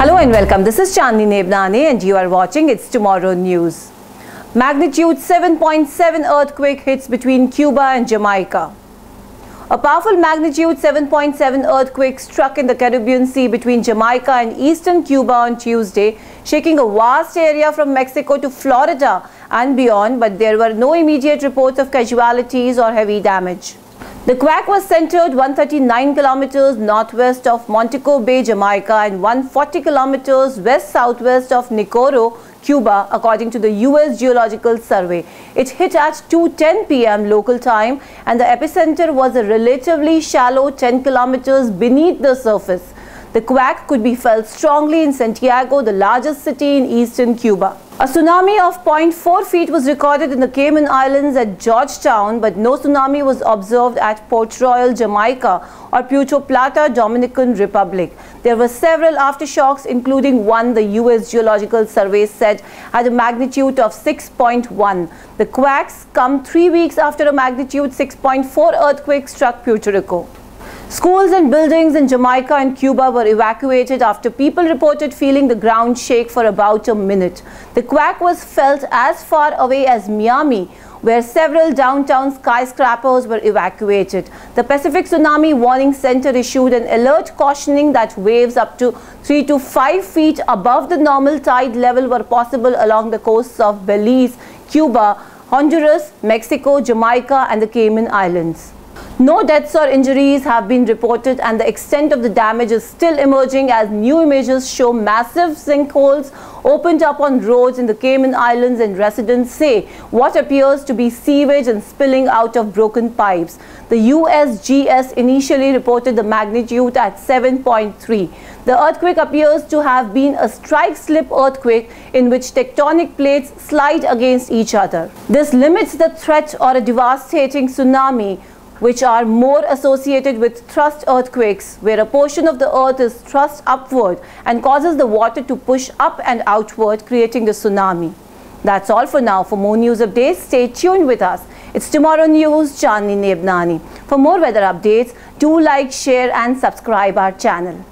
Hello and welcome. This is Chandni Nebnani and you are watching It's Tomorrow News. Magnitude 7.7 earthquake hits between Cuba and Jamaica. A powerful magnitude 7.7 earthquake struck in the Caribbean Sea between Jamaica and eastern Cuba on Tuesday, shaking a vast area from Mexico to Florida and beyond, but there were no immediate reports of casualties or heavy damage. The quake was centered 139 kilometers northwest of Montego Bay, Jamaica and 140 kilometers west-southwest of Niquero, Cuba, according to the U.S. Geological Survey. It hit at 2.10 p.m. local time and the epicenter was a relatively shallow 10 kilometers beneath the surface. The quake could be felt strongly in Santiago, the largest city in eastern Cuba. A tsunami of 0.4 feet was recorded in the Cayman Islands at Georgetown, but no tsunami was observed at Port Royal, Jamaica or Puerto Plata, Dominican Republic. There were several aftershocks, including one the U.S. Geological Survey said had a magnitude of 6.1. The quakes come three weeks after a magnitude 6.4 earthquake struck Puerto Rico. Schools and buildings in Jamaica and Cuba were evacuated after people reported feeling the ground shake for about a minute. The quake was felt as far away as Miami, where several downtown skyscrapers were evacuated. The Pacific Tsunami Warning Center issued an alert cautioning that waves up to 3 to 5 feet above the normal tide level were possible along the coasts of Belize, Cuba, Honduras, Mexico, Jamaica and the Cayman Islands. No deaths or injuries have been reported and the extent of the damage is still emerging as new images show massive sinkholes opened up on roads in the Cayman Islands and residents say what appears to be sewage and spilling out of broken pipes. The USGS initially reported the magnitude at 7.3. The earthquake appears to have been a strike-slip earthquake in which tectonic plates slide against each other. This limits the threat or a devastating tsunami which are more associated with thrust earthquakes, where a portion of the earth is thrust upward and causes the water to push up and outward, creating the tsunami. That's all for now. For more news updates, stay tuned with us. It's Tomorrow News, Chandni Nebnani. For more weather updates, do like, share and subscribe our channel.